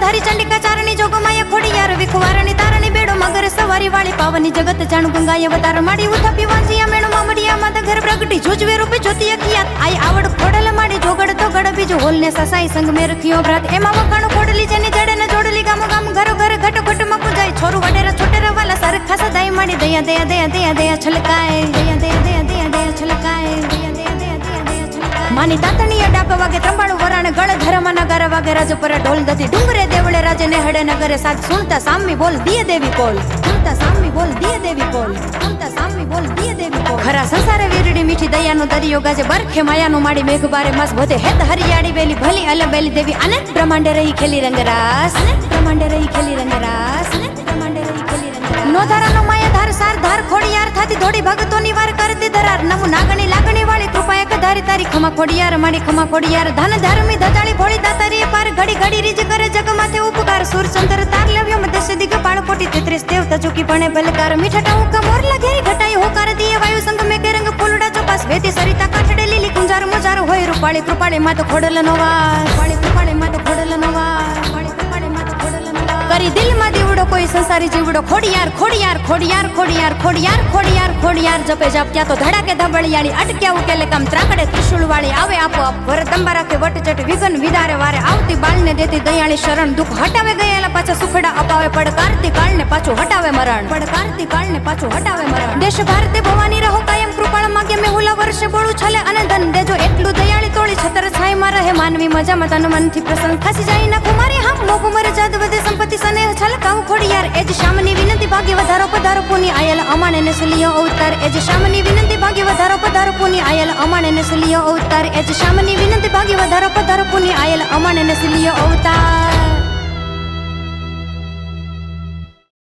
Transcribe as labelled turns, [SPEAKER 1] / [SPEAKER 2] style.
[SPEAKER 1] બેડી વિખવારણી તારણી બેડો મગર સવારી વાળી પાવની જગત જાણ ગંગાય અવતાર માડી ઉથપી વાંસિયા મેણો મામડિયા માતા ઘર પ્રગટી જોજવે રૂપે જોતી અખિયાત આઈ આવડ ખોડલ માડી જોગડ તો ગડ બીજો હોલ ને સસાઈ સંગ મે રખિયો ભ્રાત એમાં વખાણું ખોડલી જેની જડે ને જોડલી ગામ ગામ ઘરો ઘર ઘટ ઘટ મકુ જાય છોરું વડેરા છોટેરા વાલા સર સદાય માડી દયા દયા દયા દયા દયા છલકાય દયા દયા દયા દયા દયા છલકાય માની તાતણીએ ડાબા વાગે ત્રંબાળું વાગે રાજ પર ઢોલ દધી ડુંગરે દેવળે રાજે ને હડે નગરે સાથ સુણતા સામી બોલ દિયે દેવી કોલ સુણતા સામી બોલ દિયે દેવી કોલ સુણતા સામી બોલ દિયે દેવી કોલ ખરા સંસારે વીરડી મીઠી દયાનો દરિયો ગાજે બરખે માયાનો માડી મેઘ બારે મસ વધે હેત હરિયાળી વેલી ભલી અલબેલી દેવી અનંત બ્રહ્માંડે રહી ખેલી રંગરાસ અનંત બ્રહ્માંડે રહી ખેલી રંગરાસ અનંત બ્રહ્માંડે રહી ખેલી રંગરાસ નો ધારાનો માયા ધાર સાર ધાર ખોડિયાર થાતી થોડી ભગતોની વાર કરતી ધરાર નમુ નાગણી લાગણી વાળી કૃપા એક ધારી તારી ખમા ખોડિયાર માડી ખમા ખોડિયાર ધન ધર્મી ધજાળી ભોળી દાતારી પાર ઘડી ઘડી રીજ કરે જગ માથે ઉપકાર સુરચંદ્ર તાર લવ્યો મધ્ય સિદ્ધિ કપાળ કોટી તેત્રીસ દેવતા ચૂકી ભણે ભલકાર મીઠા ટાઉકા મોરલા ઘેરી ઘટાઈ હોકાર દિયે વાયુ સંગ મે કે રંગ ફૂલડા ચોપાસ વેતી સરિતા કાઠડે લીલી કુંજાર મુજાર હોય રૂપાળી કૃપાળી માં તો ખોડલ નવા પાળી કૃપાળી માં તો ખોડલ નવા નવા કરી દિલમાં દીવડો કોઈ સંસારી જીવડો ખોડિયાર ખોડિયાર ખોડિયાર ખોડિયાર ખોડિયાર ખોડિયાર ખોડિયાર જપે જપ ત્યાં તો ધડાકે ધબળિયાળી અટક્યા ઉકેલે કામ ત્રાકડે ત્રિશુળ વાળી આવે આપો આપ ભર દંબા રાખે વટચટ વિઘન વિદારે વારે આવતી બાળને દેતી દયાળી શરણ દુઃખ હટાવે ગયેલા પાછા સુખડા અપાવે પડકારતી કાળને પાછું હટાવે મરણ પડકારતી કાળને પાછું હટાવે મરણ દેશ ભારતે ભવાની રહો કાયમ કૃપાળ માગે મેં હુલા વર્ષે બોળું છલે અને ધન દેજો એટલું દયાળી તોળી છતર છાયમાં રહે માનવી મજામાં તન મનથી પ્રસન્ન ખસી જાય ના કુમારી હમ મોગ મર જાદ વધે સંપત્તિ સને છલકાવ ખોડિયાર એજ શામની વિનંતી ભાગ્ય વધારો પધારો પુની આયલ અમાણે ને સુલિયો અવતાર એજ શામની વિનંતી ભાગ્ય વધારો પધારો પુની આયલ અમાણે ને સુલિયો અવતાર એજ શામની વિનંતી ભાગ્ય વધારો પધારો પુની આયલ અમાણે ને સુલિયો અવતાર